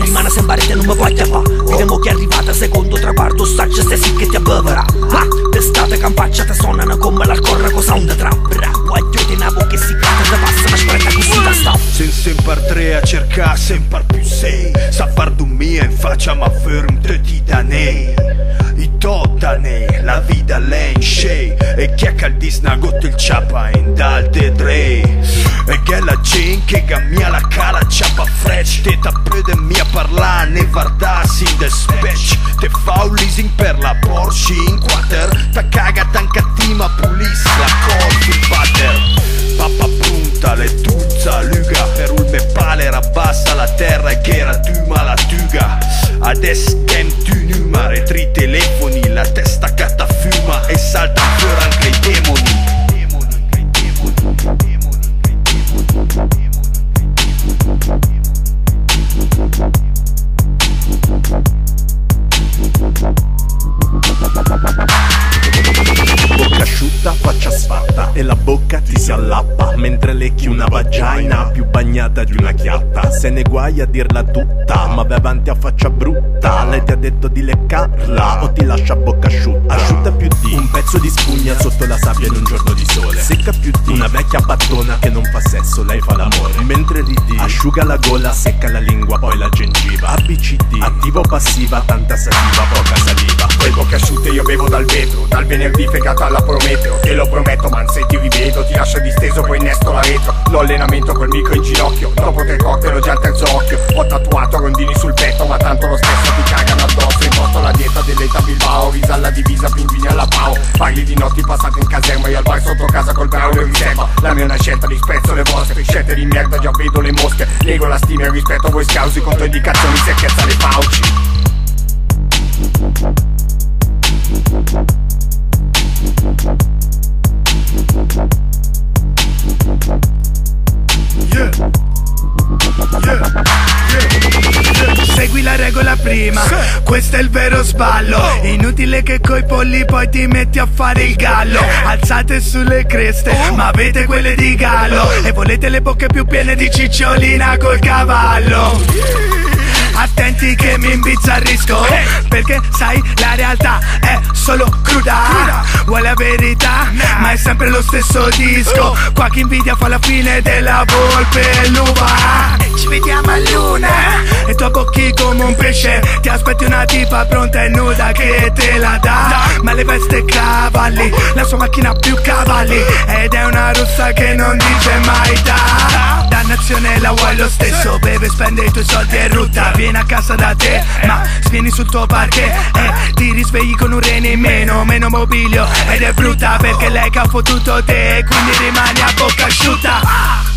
che rimane sempre te non mi puoi chiappare Vediamo che è arrivata secondo traguardo, saccia stai sì che ti abbevera Ah, testate campaccia te suonano come l'alcorra con sound trap Voglio te nabo che si cata, te passa una spretta così da sta. Sen sempre tre a cercare sempre più sei. Sa far dormire in faccia ma fermte ti da nei. I totane, la vita lei in shea E che a disna gotto il ciappa in dal de vardarsi in the spec Te fa un leasing per la Porsche in quarter. Ta caga tanca tima pulis la sul butter Pappa punta le tuzza luga Per un me pale rabbassa la terra e che era tuma la tuga. Chem tu numare tri telefoni La testa catafuma e salta sfatta e la bocca ti si allappa Mentre lecchi una vagina più bagnata di una chiatta. Se ne guai a dirla tutta, ma vai avanti a faccia brutta. Lei ti ha detto di leccarla o ti lascia a bocca asciutta. Asciutta più di un pezzo di spugna sotto la sabbia in un giorno di sole. Secca più di una vecchia battona che non fa sesso, lei fa l'amore. Mentre ridi, asciuga la gola, secca la lingua, poi la gengiva. ABCD, attivo passiva, tanta saliva, poca saliva io bevo dal vetro Dal venerdì fegato alla Prometeo. Te lo prometto man se ti rivedo Ti lascio disteso poi innesto la retro. L'allenamento col micro in ginocchio Dopo tre cocktail ho già il terzo occhio. Ho tatuato rondini sul petto Ma tanto lo stesso ti cagano addosso. Imposto la dieta dell'età Bilbao Risa alla divisa, pinguini alla pao. Parli di notti passate in caserma Io al bar sotto casa col braulio in riserva La mia è una scelta, rispezzo le vostre Scelte di merda, già vedo le mosche. Nego la stima e rispetto voi scausi Controindicazioni, secchezza le fauci Segui la regola prima, questo è il vero sballo. Inutile che coi polli poi ti metti a fare il gallo. Alzate sulle creste, ma avete quelle di gallo. E volete le bocche più piene di cicciolina col cavallo. Attenti che mi imbizzarrisco. Perché sai la realtà solo cruda. Vuoi la verità? Ma è sempre lo stesso disco. Qua chi invidia fa la fine della volpe e l'uva. Ci vediamo a luna. E tu abbocchi come un pesce. Ti aspetti una tipa pronta e nuda che te la dà. Ma le veste cavalli La sua macchina più cavalli. Ed è una russa che non dice mai da Dannazione la vuoi lo stesso. Beve spende i tuoi soldi e rutta. Vieni a casa da te Ma svieni sul tuo parquet E ti risvegli con un rene in meno Meno mobilio. Ed è brutta perché lei che ha fottuto te E quindi rimani a bocca asciutta